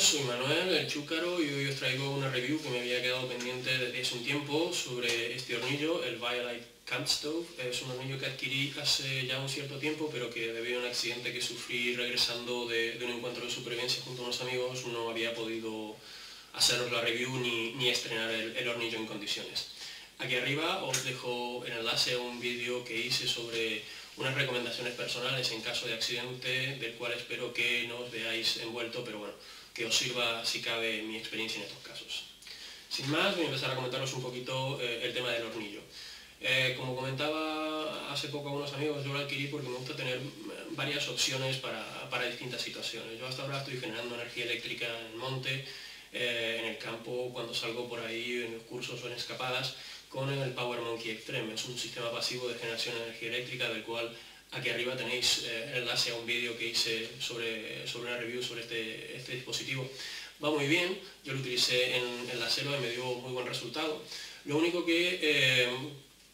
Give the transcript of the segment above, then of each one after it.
soy Manuel, el Chúcaro, y hoy os traigo una review que me había quedado pendiente desde hace un tiempo sobre este hornillo, el Violite Camp Stove. Es un hornillo que adquirí hace ya un cierto tiempo, pero que debido a un accidente que sufrí regresando de, un encuentro de supervivencia junto a unos amigos, no había podido haceros la review ni, estrenar el, el hornillo en condiciones. Aquí arriba os dejo en enlace a un vídeo que hice sobre unas recomendaciones personales en caso de accidente, del cual espero que no os veáis envuelto, pero bueno, que os sirva si cabe mi experiencia en estos casos. Sin más, voy a empezar a comentaros un poquito eh, el tema del hornillo. Eh, como comentaba hace poco a unos amigos, yo lo adquirí porque me gusta tener varias opciones para, distintas situaciones. Yo hasta ahora estoy generando energía eléctrica en el monte, eh, en el campo, cuando salgo por ahí en los cursos o en escapadas, con el Power Monkey Extreme. Es un sistema pasivo de generación de energía eléctrica del cual aquí arriba tenéis eh, el enlace a un vídeo que hice sobre, sobre una review sobre este, este, dispositivo. Va muy bien, yo lo utilicé en, en, la cero y me dio muy buen resultado. Lo único que eh,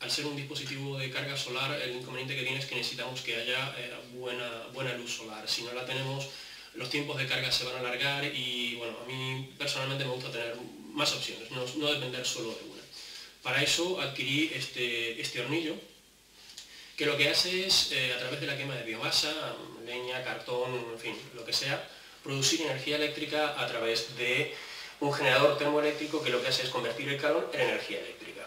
al ser un dispositivo de carga solar, el inconveniente que tiene es que necesitamos que haya eh, buena, buena luz solar. Si no la tenemos, los tiempos de carga se van a alargar y bueno, a mí personalmente me gusta tener más opciones, no, no depender solo de una. Para eso adquirí este, este hornillo, que lo que hace es, eh, a través de la quema de biomasa, leña, cartón, en fin, lo que sea, producir energía eléctrica a través de un generador termoeléctrico que lo que hace es convertir el calor en energía eléctrica.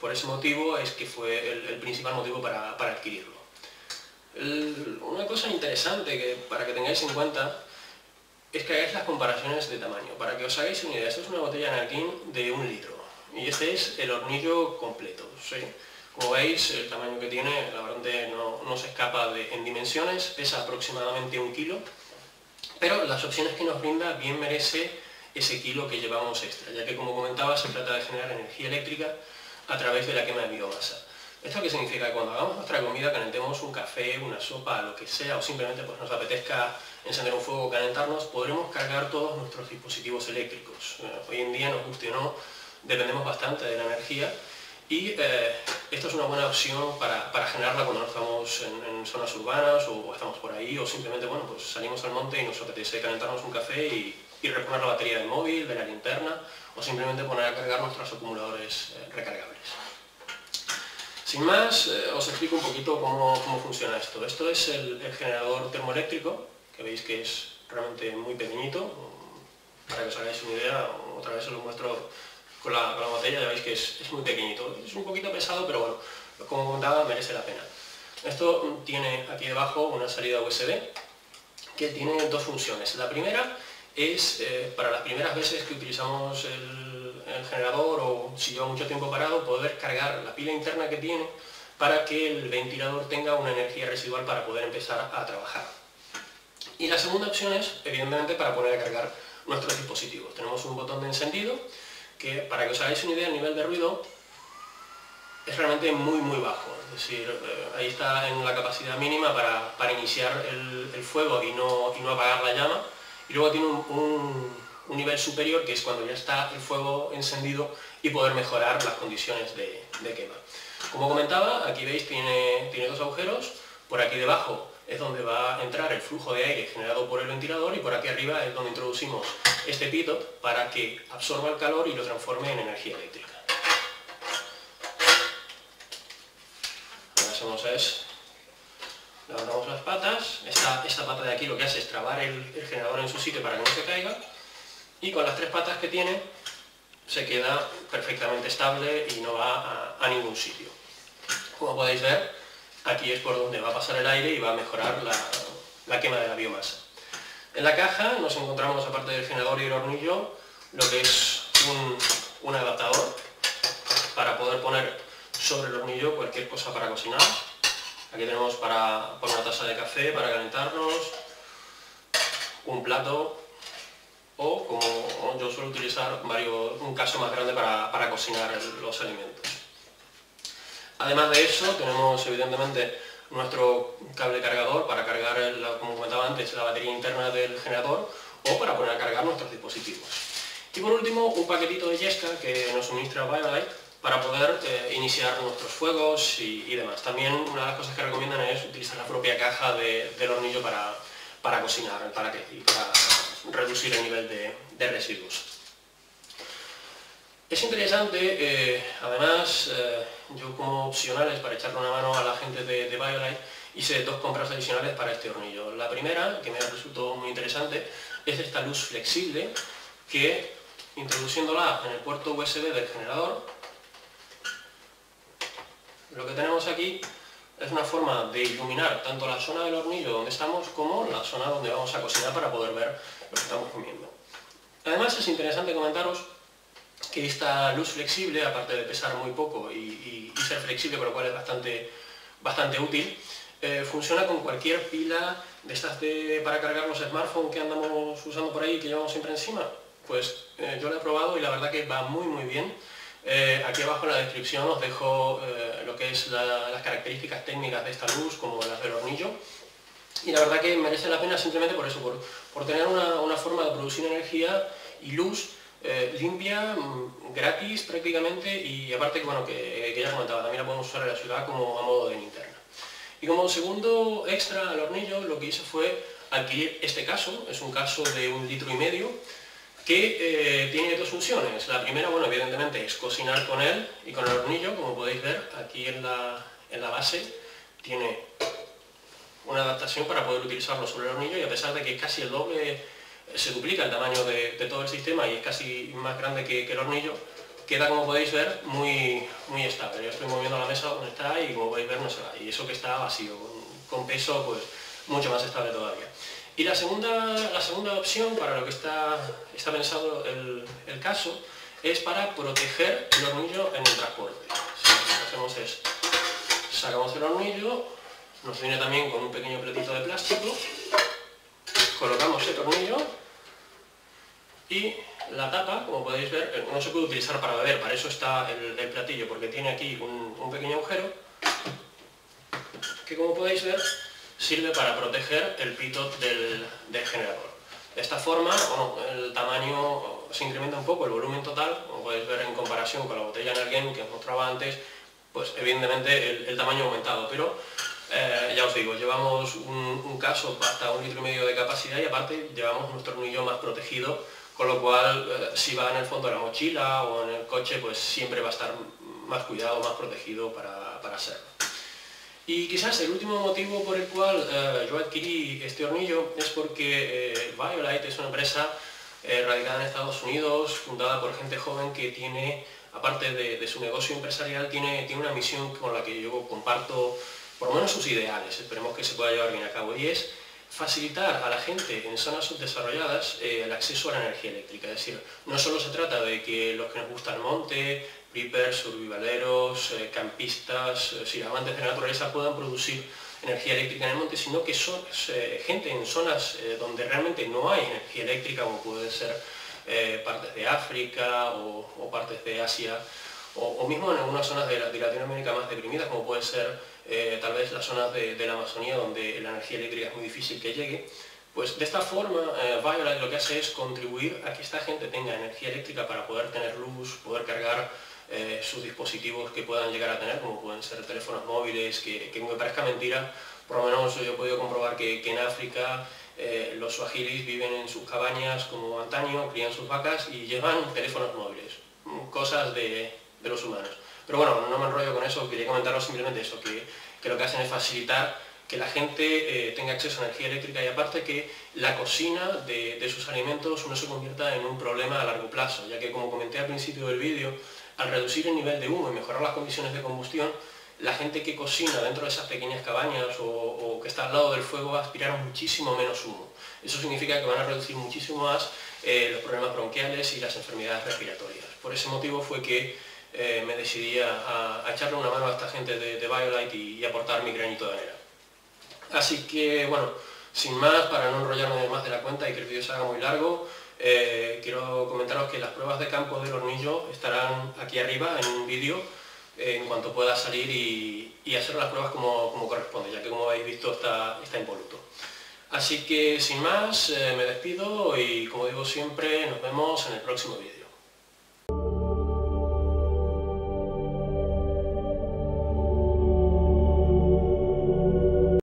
Por ese motivo es que fue el, principal motivo para, adquirirlo. una cosa interesante que, para que tengáis en cuenta es que hagáis las comparaciones de tamaño. Para que os hagáis una idea, esto es una botella de Narquín de un litro. Y este es el hornillo completo. Como veis, el tamaño que tiene, la verdad no, se escapa en dimensiones, pesa aproximadamente un kilo, pero las opciones que nos brinda bien merece ese kilo que llevamos extra, ya que como comentaba se trata de generar energía eléctrica a través de la quema de biomasa. ¿Esto qué significa? Cuando hagamos nuestra comida, calentemos un café, una sopa, lo que sea, o simplemente pues, nos apetezca encender un fuego o calentarnos, podremos cargar todos nuestros dispositivos eléctricos. Eh, hoy en día, nos guste o no, dependemos bastante de la energía y eh, esto es una buena opción para, generarla cuando no estamos en, zonas urbanas o, estamos por ahí o simplemente bueno, pues salimos al monte y nos apetece calentarnos un café y, reponer la batería del móvil, de la linterna o simplemente poner a cargar nuestros acumuladores eh, recargables. Sin más, eh, os explico un poquito cómo, funciona esto. Esto es el generador termoeléctrico, que veis que es realmente muy pequeñito. Para que os hagáis una idea, otra vez os lo muestro con la, botella, ya veis que es, muy pequeñito. Es un poquito pesado, pero bueno, como contaba, merece la pena. Esto tiene aquí debajo una salida USB que tiene dos funciones. La primera es eh, para las primeras veces que utilizamos el, el, generador o si lleva mucho tiempo parado, poder cargar la pila interna que tiene para que el ventilador tenga una energía residual para poder empezar a trabajar. Y la segunda opción es, evidentemente, para poner a cargar nuestros dispositivos. Tenemos un botón de encendido que para que os hagáis una idea, el nivel de ruido es realmente muy muy bajo, es decir, eh, ahí está en la capacidad mínima para, iniciar el, fuego y no, no apagar la llama, y luego tiene un, nivel superior que es cuando ya está el fuego encendido y poder mejorar las condiciones de, quema. Como comentaba, aquí veis tiene, tiene dos agujeros, por aquí debajo es donde va a entrar el flujo de aire generado por el ventilador y por aquí arriba es donde introducimos este pitot para que absorba el calor y lo transforme en energía eléctrica. Lo que hacemos es, levantamos las patas, esta, esta pata de aquí lo que hace es trabar el, generador en su sitio para que no se caiga y con las tres patas que tiene se queda perfectamente estable y no va a, a ningún sitio. Como podéis ver, aquí es por donde va a pasar el aire y va a mejorar la, quema de la biomasa. En la caja nos encontramos, aparte del generador y el hornillo, lo que es un, adaptador para poder poner sobre el hornillo cualquier cosa para cocinar. Aquí tenemos para, una taza de café para calentarnos, un plato o, como yo suelo utilizar, varios, un caso más grande para, para cocinar los alimentos. Además de eso, tenemos evidentemente nuestro cable cargador para cargar, como comentaba antes, la batería interna del generador o para poner a cargar nuestros dispositivos. Y por último, un paquetito de Yesca que nos suministra BioLite para poder eh, iniciar nuestros fuegos y, demás. También una de las cosas que recomiendan es utilizar la propia caja del hornillo para, para cocinar, para, para reducir el nivel de, residuos. Es interesante, eh, además, eh, yo como opcionales para echarle una mano a la gente de, de hice dos compras adicionales para este hornillo. La primera, que me resultó muy interesante, es esta luz flexible que introduciéndola en el puerto USB del generador, lo que tenemos aquí es una forma de iluminar tanto la zona del hornillo donde estamos como la zona donde vamos a cocinar para poder ver lo que estamos comiendo. Además es interesante comentaros que esta luz flexible, aparte de pesar muy poco y, ser flexible, por lo cual es bastante, bastante útil, eh, funciona con cualquier pila de estas de, para cargar los smartphones que andamos usando por ahí, que llevamos siempre encima. Pues eh, yo lo he probado y la verdad que va muy muy bien. Eh, aquí abajo en la descripción os dejo lo que es las características técnicas de esta luz, como las del hornillo. Y la verdad que merece la pena simplemente por eso, por, por tener una, una, forma de producir energía y luz limpia, mm, gratis prácticamente, y aparte que, bueno, que, ya comentaba, también la podemos usar en la ciudad como a modo de linterna. Y como segundo extra al hornillo, lo que hice fue adquirir este caso, es un caso de un litro y medio, que eh, tiene dos funciones. La primera, bueno, evidentemente es cocinar con él y con el hornillo, como podéis ver, aquí en la, base tiene una adaptación para poder utilizarlo sobre el hornillo y a pesar de que es casi el doble, se duplica el tamaño de, todo el sistema y es casi más grande que el hornillo, queda, como podéis ver, muy, muy estable. Yo estoy moviendo la mesa donde está y como podéis ver no se va. Y eso que está vacío, con, peso, pues mucho más estable todavía. Y la segunda, la segunda opción para lo que está, está pensado el, caso es para proteger el hornillo en el transporte. lo que hacemos es, sacamos el hornillo, nos viene también con un pequeño platito de plástico, colocamos el tornillo y la tapa, como podéis ver, eh, no se puede utilizar para beber, para eso está el, platillo, porque tiene aquí un, pequeño agujero que como podéis ver sirve para proteger el pito del, generador. De esta forma, el tamaño se incrementa un poco, el volumen total, como podéis ver en comparación con la botella Energen que os mostraba antes, pues evidentemente el, tamaño ha aumentado, pero eh, ya os digo, llevamos un, caso hasta un litro y medio de capacidad y aparte llevamos nuestro hornillo más protegido con lo cual eh, si va en el fondo de la mochila o en el coche pues siempre va a estar más cuidado, más protegido para, para hacerlo. Y quizás el último motivo por el cual eh, yo adquirí este hornillo es porque eh, Violite es una empresa radicada en Estados Unidos, fundada por gente joven que tiene, aparte de, su negocio empresarial, tiene, tiene una misión con la que yo comparto por lo menos sus ideales, esperemos que se pueda llevar bien a cabo, y es facilitar a la gente en zonas subdesarrolladas eh, el acceso a la energía eléctrica. Es decir, no solo se trata de que los que nos gusta el monte, preppers, survivaleros, eh, campistas, eh, amantes de la naturaleza puedan producir energía eléctrica en el monte, sino que son gente en zonas donde realmente no hay energía eléctrica, como puede ser partes de África o, partes de Asia, o, mismo en algunas zonas de, de Latinoamérica más deprimidas, como puede ser eh, tal vez las zonas de, la Amazonía donde la energía eléctrica es muy difícil que llegue, pues de esta forma eh, Violet lo que hace es contribuir a que esta gente tenga energía eléctrica para poder tener luz, poder cargar eh, sus dispositivos que puedan llegar a tener, como pueden ser teléfonos móviles, que, me parezca mentira, por lo menos yo he podido comprobar que, en África los suajilis viven en sus cabañas como antaño, crían sus vacas y llevan teléfonos móviles, cosas de los humanos. Pero bueno, no me enrollo con eso, quería comentaros simplemente eso, que, lo que hacen es facilitar que la gente eh, tenga acceso a energía eléctrica y aparte que la cocina de, sus alimentos no se convierta en un problema a largo plazo, ya que como comenté al principio del vídeo, al reducir el nivel de humo y mejorar las condiciones de combustión, la gente que cocina dentro de esas pequeñas cabañas o, que está al lado del fuego va a aspirar muchísimo menos humo. Eso significa que van a reducir muchísimo más eh, los problemas bronquiales y las enfermedades respiratorias. Por ese motivo fue que eh, me decidí a, echarle una mano a esta gente de, de BioLite y, aportar mi granito de arena. Así que, bueno, sin más, para no enrollarme más de la cuenta y que el vídeo se haga muy largo, eh, quiero comentaros que las pruebas de campo del hornillo estarán aquí arriba en un vídeo en cuanto pueda salir y, hacer las pruebas como, corresponde, ya que como habéis visto está, está impoluto. Así que sin más, eh, me despido y como digo siempre, nos vemos en el próximo vídeo.